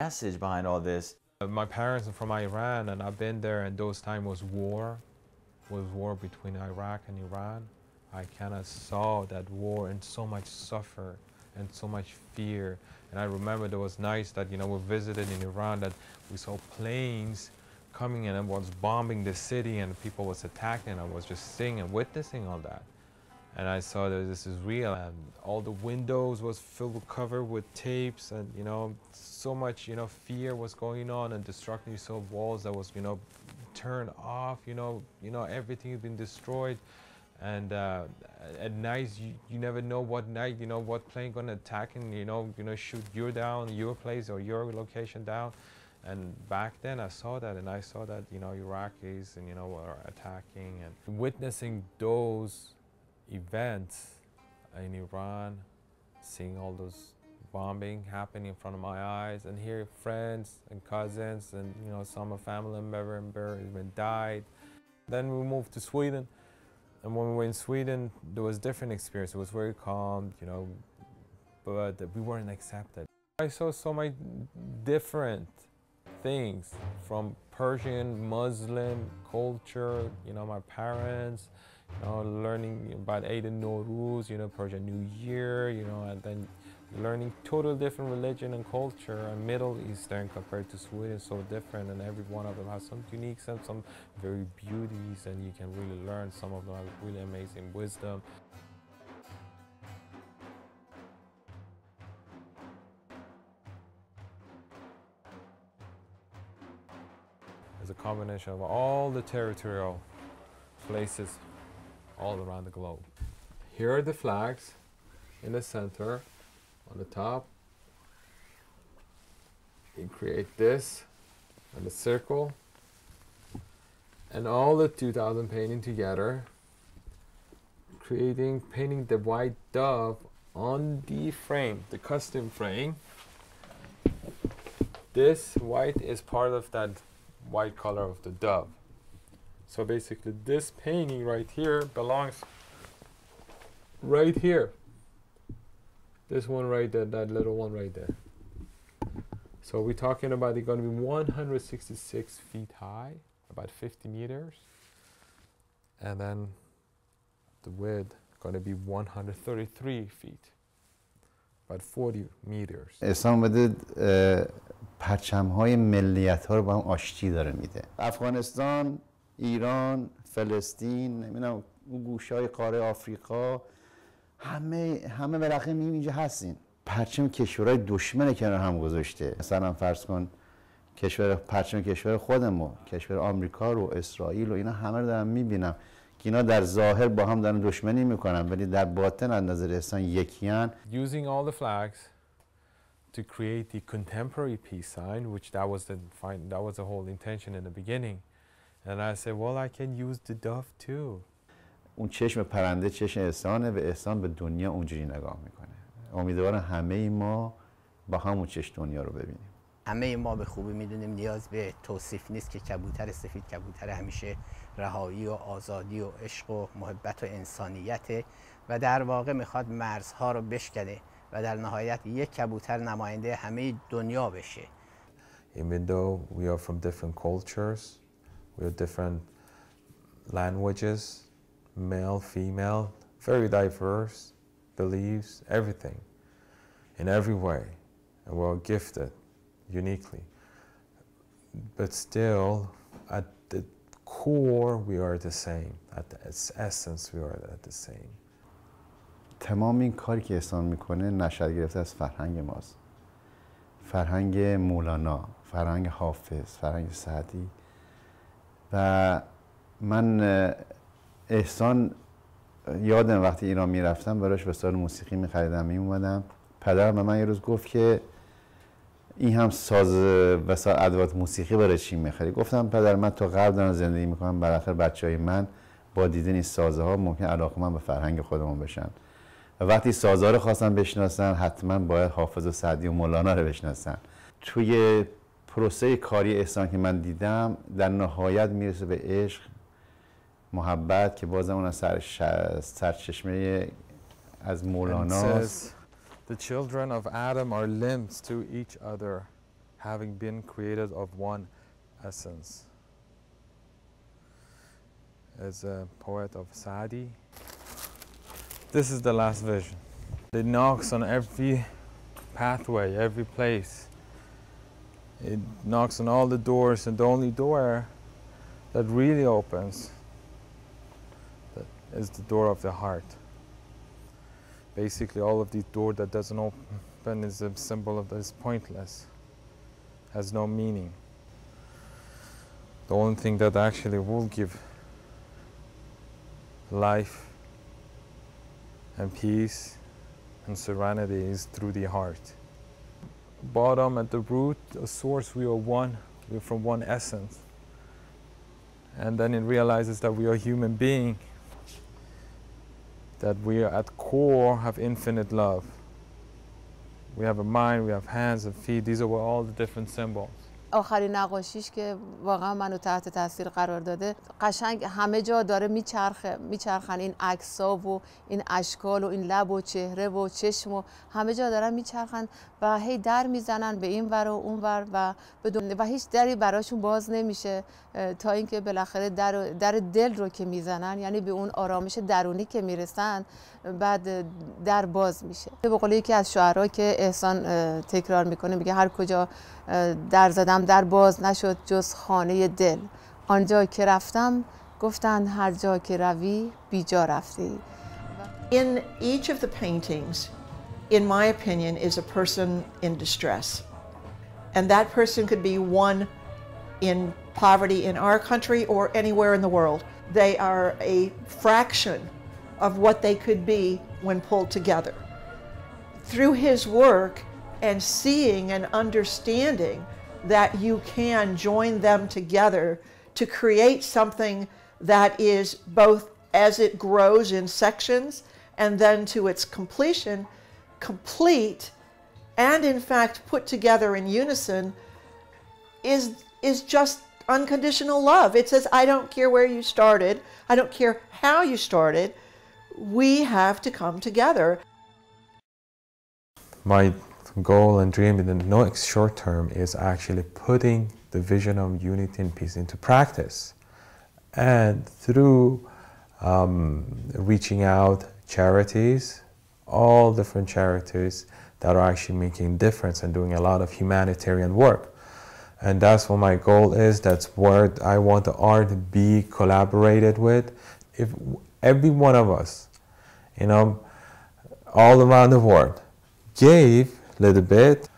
message behind all this. Uh, My parents are from Iran, and I've been there, and those time was war, was war between Iraq and Iran. I kind of saw that war and so much suffer and so much fear. And I remember there was nights that you know we visited in Iran that we saw planes coming in and was bombing the city, and people was attacking. And I was just seeing and witnessing all that. And I saw that this is real, and all the windows was filled covered with tapes, and you know, so much you know fear was going on and destruction. You saw walls that was you know turned off. You know, you know everything had been destroyed, and uh, at night you, you never know what night you know what plane gonna attack and you know you know shoot you down, your place or your location down. And back then I saw that, and I saw that you know Iraqis and you know were attacking and witnessing those events in Iran, seeing all those bombing happening in front of my eyes, and hear friends and cousins and you know some of family member member even died. Then we moved to Sweden, and when we were in Sweden, there was different experience. It was very calm, you know, but we weren't accepted. I saw so many different things from Persian, Muslim culture, you know, my parents, you know, learning about Eid al-Nowruz, you know, Persian New Year, you know, and then learning total different religion and culture and Middle Eastern compared to Sweden, so different, and every one of them has some unique, some, some very beauties, and you can really learn. Some of them have really amazing wisdom. It's a combination of all the territorial places all around the globe. Here are the flags in the center, on the top. You create this and the circle and all the 2000 painting together, creating, painting the white dove on the frame, the custom frame. This white is part of that white color of the dove. So basically this painting right here belongs right here. This one right there, that little one right there. So we're talking about it going to be 166 feet high, about 50 meters. And then the width going to be 133 feet, about 40 meters. اسلام بده پرچم های ملیت ها رو با هم آشتی داره میده افغانستان ایران فلسطین نمی‌دونم اون گوشه های قاره آفریقا همه همه میگیم اینجا هستین. پرچم کشورهای دشمن کنار هم گذاشته. مثلا فرض کن کشور پرچم کشور خودمو کشور آمریکا رو اسرائیل و اینا همه رو دارم می‌بینم که اینا در ظاهر با هم دارن دشمنی می‌کنن ولی در باطن از نظر انسان یکیان Using all the flags to create the contemporary peace sign, which that was the that was the whole intention in the beginning. And I said, well, I can use the dove too. اون چشم پرنده چشم احسانه و احسان به دنیا اونجوری نگاه می‌کنه. امیدوارم همه ما با همون چشم دنیا رو ببینیم. همه ما به خوبی می‌دونیم. نیاز به توصیف نیست که کبوتر سفید کبوتر همیشه رهایی و آزادی و عشق و محبت و انسانیت. و در واقع می‌خواد مرزها رو بشکنه و در نهایت یک کبوتر نماینده همه دنیا بشه. Even though we are from different cultures, we are different languages, male, female, very diverse, beliefs, everything, in every way, and we're all gifted uniquely. But still, at the core, we are the same. At the its essence, we are at the same. تمام این کاری که احسان میکنه نشد گرفته از فرهنگ ماست فرهنگ مولانا فرهنگ حافظ فرهنگ سعدی و من احسان یادم وقتی ایران می‌رفتم براش وسایل موسیقی میخریدم میومدم پدرم به من یه روز گفت که این هم ساز وسایل ادوات موسیقی برای چی می‌خری؟ گفتم پدر من تا غرب دارم زندگی می‌کنم بالاخره بچه های من با دیدن این سازه ها ممکن علاقه من به فرهنگ خودمون بشن. و وقتی سازها رو خواستن بشناسن حتما باید حافظ و سعدی و مولانا رو بشناسن. توی پروسه کاری احسان که من دیدم در نهایت میرسه به عشق محبت که بازم اون از سر سرچشمه از And it مولانا says, the children of Adam are limbs to each other. having been created of one essence. As a poet of Saadi, this is the last vision. It knocks on every pathway, every place. It knocks on all the doors, and the only door that really opens that is the door of the heart. Basically, all of these door that doesn't open is a symbol of that is pointless, has no meaning. The only thing that actually will give life and peace and serenity is through the heart. Bottom at the root, the source, we are one, we're from one essence. And then it realizes that we are human being, that we are at core have infinite love. We have a mind, we have hands and feet, these are all the different symbols. آخرین نقاشیش که واقعا منو تحت تاثیر قرار داده. قشنگ همه جا داره میچرخه میچرخن این عکسا و این اشکال و این لب و چهره و چشم و همه جا دارن میچرخن و هی در می‌زنن به این ور و اون ور و و هیچ دری براشون باز نمیشه تا اینکه بالاخره در, در دل رو که می‌زنن یعنی به اون آرامش درونی که می‌رسن بعد در باز میشه. به قول یکی از شعرها که احسان تکرار می‌کنه میگه هر کجا در زدم در باز نشد جز خانه دل آنجا که رفتم گفتند هر جا که روی بیجا رفتی In each of the paintings, in my opinion, is a person in distress. And that person could be one in poverty in our country or anywhere in the world. They are a fraction of what they could be when pulled together. Through his work and seeing and understanding that you can join them together to create something that is both as it grows in sections and then to its completion, complete and in fact put together in unison is, is just unconditional love. It says, I don't care where you started, I don't care how you started, we have to come together. My goal and dream in the next short term is actually putting the vision of unity and peace into practice. And through um, reaching out charities, all different charities that are actually making difference and doing a lot of humanitarian work. And that's what my goal is. That's where I want the art to be collaborated with. If every one of us, you know, all around the world, gave little bit,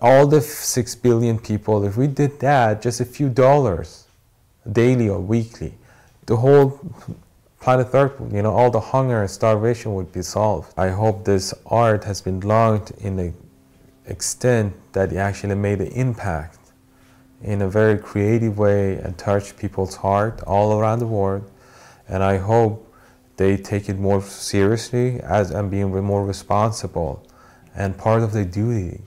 all the six billion people, if we did that, just a few dollars daily or weekly, the whole planet Earth, you know, all the hunger and starvation would be solved. I hope this art has been loved in the extent that it actually made an impact in a very creative way and touched people's heart all around the world. And I hope they take it more seriously as and being more responsible and part of the duty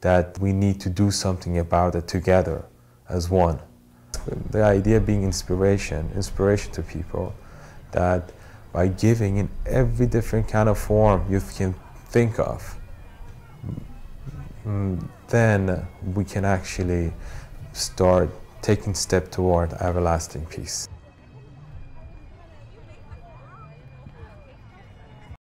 that we need to do something about it together as one. The idea being inspiration, inspiration to people that by giving in every different kind of form you can think of, mm, then we can actually start taking step toward everlasting peace.